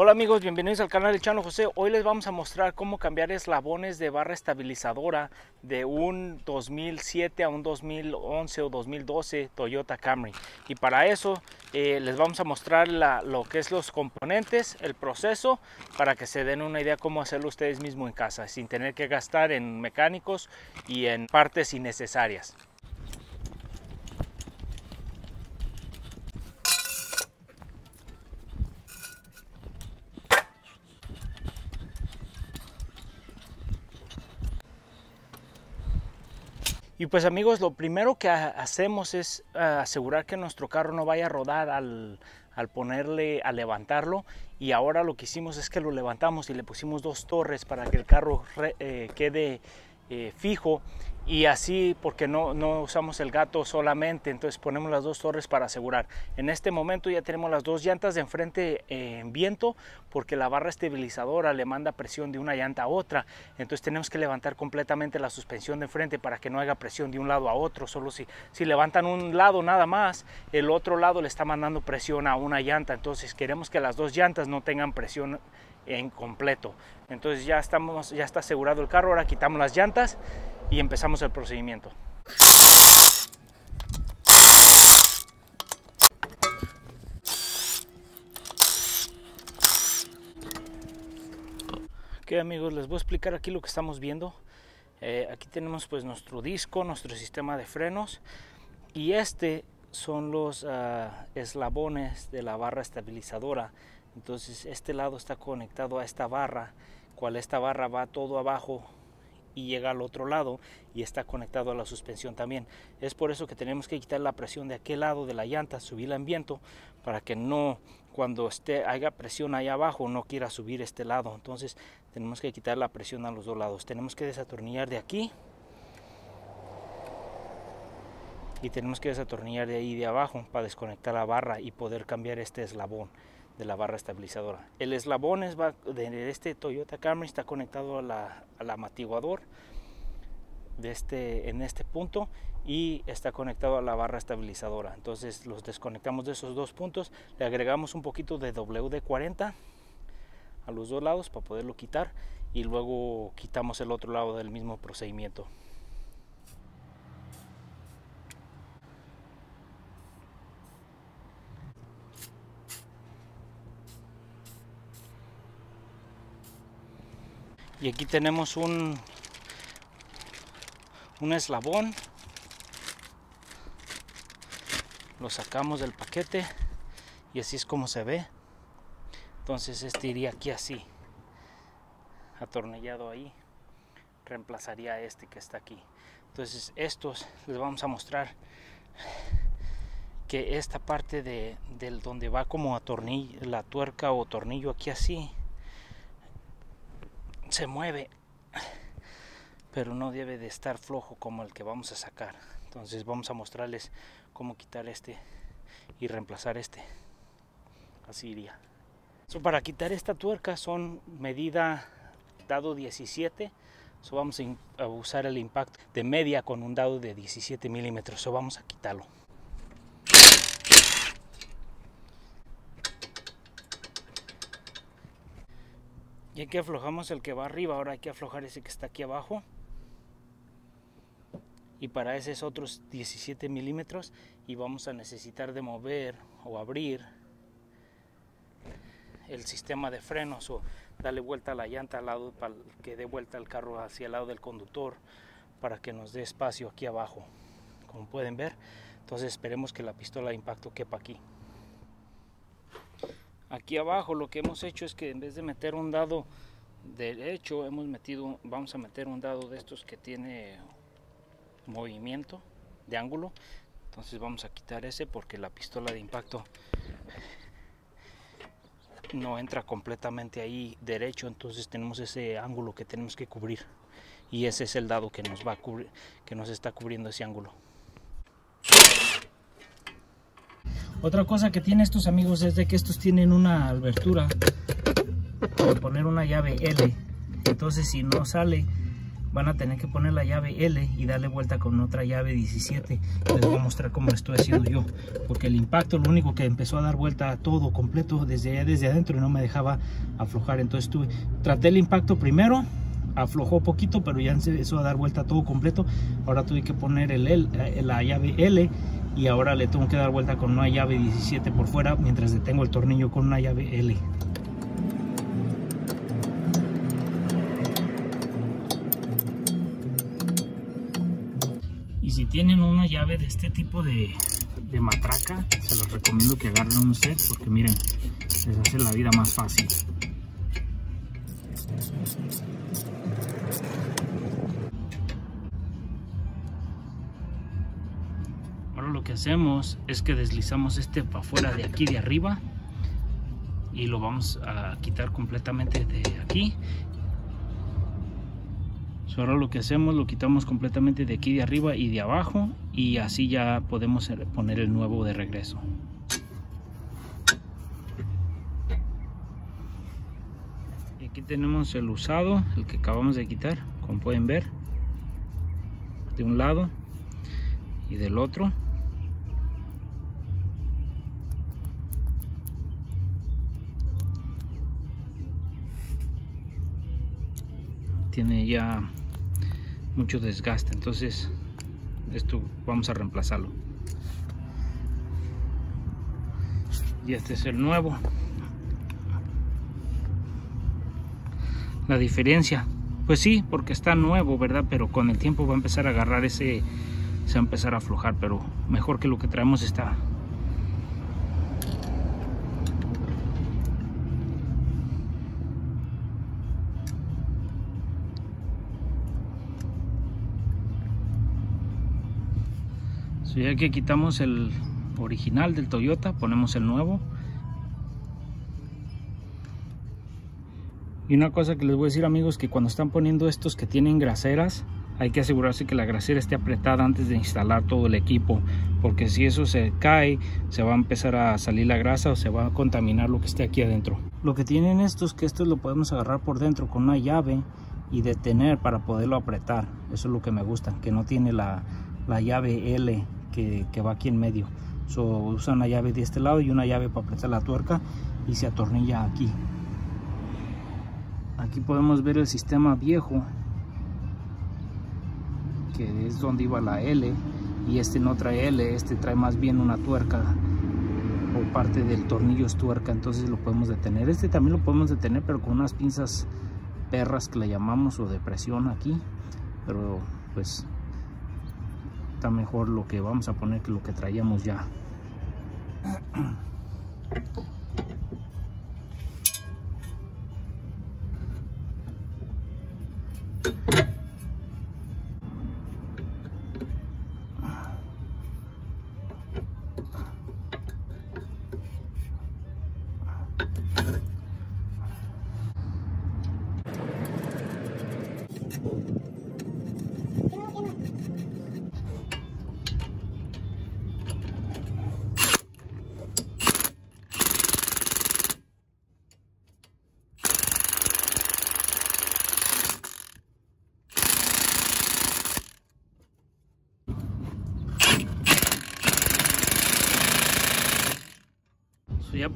Hola amigos, bienvenidos al canal de Chano José. Hoy les vamos a mostrar cómo cambiar eslabones de barra estabilizadora de un 2007 a un 2011 o 2012 Toyota Camry. Y para eso eh, les vamos a mostrar lo que es los componentes, el proceso, para que se den una idea cómo hacerlo ustedes mismos en casa, sin tener que gastar en mecánicos y en partes innecesarias. Y pues amigos, lo primero que hacemos es eh, asegurar que nuestro carro no vaya a rodar al, ponerle, a levantarlo. Y ahora lo que hicimos es que lo levantamos y le pusimos dos torres para que el carro eh, quede eh, fijo y así porque no, no, usamos el gato solamente entonces ponemos las dos torres para asegurar. En este momento ya tenemos las dos llantas de enfrente en viento porque la barra estabilizadora le manda presión de una llanta a otra. Entonces tenemos que levantar completamente la suspensión de enfrente para que no haga presión de un lado a otro solo si, si levantan un lado nada más el otro lado le está mandando presión a una llanta. Entonces queremos que las dos llantas no tengan presión en completo. Entonces ya, estamos, ya está asegurado el carro, ahora quitamos las llantas y empezamos el procedimiento. Ok amigos, les voy a explicar aquí lo que estamos viendo. Eh, aquí tenemos pues nuestro disco, nuestro sistema de frenos y este son los ah, eslabones de la barra estabilizadora entonces este lado está conectado a esta barra, cual esta barra va todo abajo llega al otro lado y está conectado a la suspensión también. Es por eso que tenemos que quitar la presión de aquel lado de la llanta, subirla en viento para que no cuando esté haya presión allá abajo no quiera subir este lado. Entonces tenemos que quitar la presión a los dos lados. Tenemos que desatornillar de aquí y tenemos que desatornillar de ahí de abajo para desconectar la barra y poder cambiar este eslabón de la barra estabilizadora. El eslabón es, de este Toyota Camry está conectado al amortiguador de este, en este punto y está conectado a la barra estabilizadora. Entonces los desconectamos de esos dos puntos, le agregamos un poquito de WD-40 a los dos lados para poderlo quitar y luego quitamos el otro lado del mismo procedimiento. Aquí tenemos un un eslabón. Lo sacamos del paquete y así es como se ve. Entonces este iría aquí así atornillado ahí. Reemplazaría este que está aquí. Entonces estos les vamos a mostrar que esta parte de del donde va como a la tuerca o tornillo aquí así se mueve pero no debe de estar flojo como el que vamos a sacar. Entonces vamos a mostrarles cómo quitar este y reemplazar este. Así iría. Para quitar esta tuerca son medida dado 17 vamos a usar el impacto de media con un dado de 17 milímetros. Vamos a quitarlo Y aquí aflojamos el que va arriba, ahora hay que aflojar ese que está aquí abajo. Y para ese es otros 17 milímetros y vamos a necesitar de mover o abrir el sistema de frenos o darle vuelta a la llanta al lado para que dé vuelta el carro hacia el lado del conductor para que nos dé espacio aquí abajo como pueden ver entonces esperemos que la pistola de impacto quepa aquí aquí abajo lo que hemos hecho es que en vez de meter un dado derecho hemos metido vamos a meter un dado de estos que tiene movimiento de ángulo. Entonces vamos a quitar ese porque la pistola de impacto no entra completamente ahí derecho. Entonces tenemos ese ángulo que tenemos que cubrir. Y ese es el dado que nos va a cubrir que nos está cubriendo ese ángulo otra cosa que tiene estos amigos es de que estos tienen una abertura para poner una llave L. Entonces si no sale van a tener que poner la llave L y darle vuelta con otra llave 17 les voy a mostrar cómo lo estoy haciendo yo porque el impacto lo único que empezó a dar vuelta todo completo desde desde adentro y no me dejaba aflojar. Entonces tuve traté el impacto primero aflojó poquito pero ya empezó a dar vuelta todo completo. Ahora tuve que poner el, L, eh, la llave L y ahora le tengo que dar vuelta con una llave 17 por fuera mientras detengo el tornillo con una llave L. Y si tienen una llave de este tipo de, matraca se los recomiendo que agarren un set porque miren les hace la vida más fácil lo que hacemos es que deslizamos este para afuera de aquí de arriba y lo vamos a quitar completamente de aquí. Ahora lo que hacemos lo quitamos completamente de aquí de arriba y de abajo y así ya podemos poner el nuevo de regreso. Y aquí tenemos el usado el que acabamos de quitar como pueden ver de un lado y del otro tiene ya mucho desgaste entonces esto vamos a reemplazarlo. Y este es el nuevo. La diferencia pues sí porque está nuevo verdad pero con el tiempo va a empezar a agarrar ese se va a empezar a aflojar pero mejor que lo que traemos está ya que quitamos el original del Toyota ponemos el nuevo. Y una cosa que les voy a decir amigos que cuando están poniendo estos que tienen graseras hay que asegurarse que la grasera esté apretada antes de instalar todo el equipo porque si eso se cae se va a empezar a salir la grasa o se va a contaminar lo que esté aquí adentro. Lo que tienen estos que esto lo podemos agarrar por dentro con una llave y detener para poderlo apretar. Eso es lo que me gusta que no tiene la, la llave L que, va aquí en medio. So, usa una llave de este lado y una llave para apretar la tuerca y se atornilla aquí. Aquí podemos ver el sistema viejo, que es donde iba la L, y este no trae L, este trae más bien una tuerca o parte del tornillo es tuerca, entonces lo podemos detener. Este también lo podemos detener, pero con unas pinzas perras que le llamamos o de presión aquí, pero pues está mejor lo que vamos a poner que lo que traíamos ya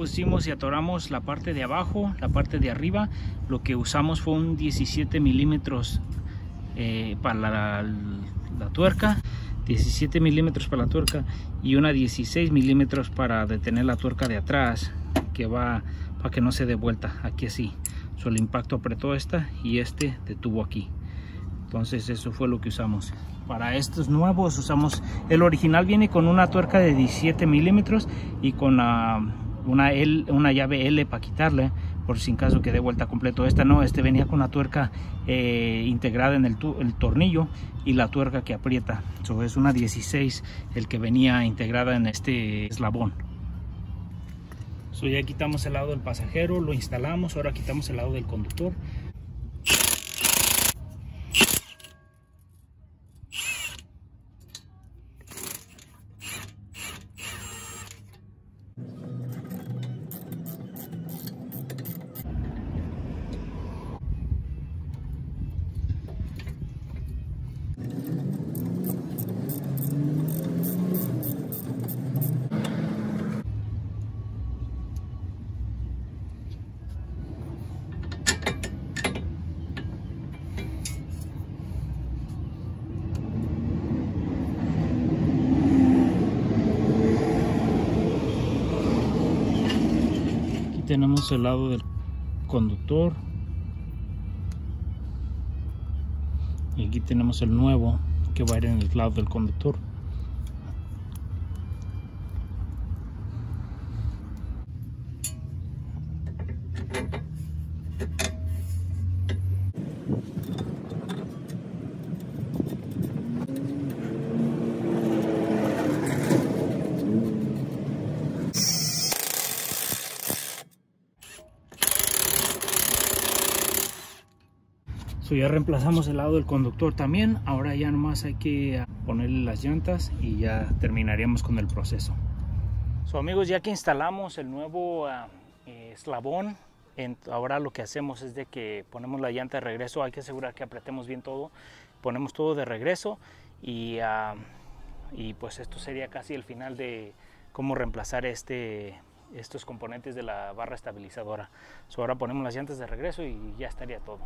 pusimos y atoramos la parte de abajo, la parte de arriba. Lo que usamos fue un 17 milímetros eh, para la, tuerca, 17 milímetros para la tuerca y una 16 milímetros para detener la tuerca de atrás que va para que no se dé vuelta aquí así. So, el impacto apretó esta y este detuvo aquí. Entonces eso fue lo que usamos. Para estos nuevos usamos, el original viene con una tuerca de 17 milímetros y con la una, una llave L para quitarle por si en caso que dé vuelta completo esta. No este venía con la tuerca eh, integrada en el, el, tornillo y la tuerca que aprieta. Eso es una 16 el que venía integrada en este eslabón. So ya quitamos el lado del pasajero lo instalamos ahora quitamos el lado del conductor tenemos el lado del conductor. Y aquí tenemos el nuevo que va a ir en el lado del conductor ya reemplazamos el lado del conductor también. Ahora ya nomás hay que ponerle las llantas y ya terminaríamos con el proceso. So, amigos, ya que instalamos el nuevo uh, eslabón, ahora lo que hacemos es de que ponemos la llanta de regreso. Hay que asegurar que apretemos bien todo. Ponemos todo de regreso y, uh, y pues esto sería casi el final de cómo reemplazar este estos componentes de la barra estabilizadora. So, ahora ponemos las llantas de regreso y ya estaría todo.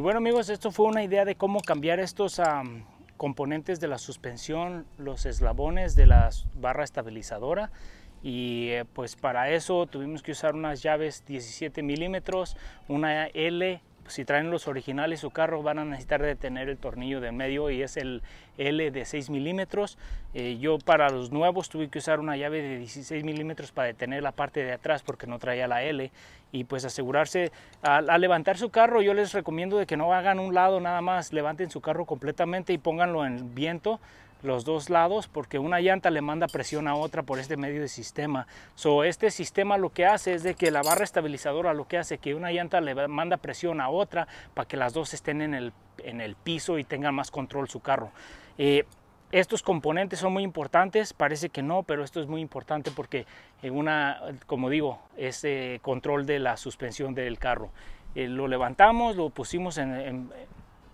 Bueno amigos, esto fue una idea de cómo cambiar estos componentes de la suspensión, los eslabones de la barra estabilizadora. Y eh, pues para eso tuvimos que usar unas llaves 17 milímetros, una L si traen los originales su carro van a necesitar de tener el tornillo de medio y es el L de 6 milímetros. Eh, yo para los nuevos tuve que usar una llave de 16 milímetros para detener la parte de atrás porque no traía la L y pues asegurarse al, levantar su carro yo les recomiendo de que no hagan un lado nada más, levanten su carro completamente y pónganlo en viento los dos lados porque una llanta le manda presión a otra por este medio de sistema. So, este sistema lo que hace es de que la barra estabilizadora lo que hace que una llanta le manda presión a otra para que las dos estén en el, en el piso y tengan más control su carro. Eh, estos componentes son muy importantes, parece que no, pero esto es muy importante porque en una, como digo, es control de la suspensión del carro. Eh, lo levantamos, lo pusimos en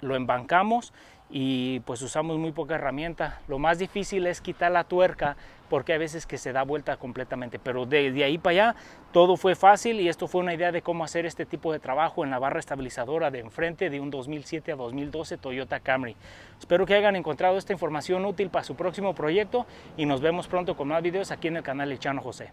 lo embancamos y pues usamos muy poca herramienta. Lo más difícil es quitar la tuerca porque hay veces que se da vuelta completamente, pero de, ahí para allá todo fue fácil y esto fue una idea de cómo hacer este tipo de trabajo en la barra estabilizadora de enfrente de un 2007 a 2012 Toyota Camry. Espero que hayan encontrado esta información útil para su próximo proyecto y nos vemos pronto con más videos aquí en el canal de Chano José.